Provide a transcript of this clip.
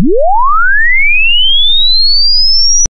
Woo!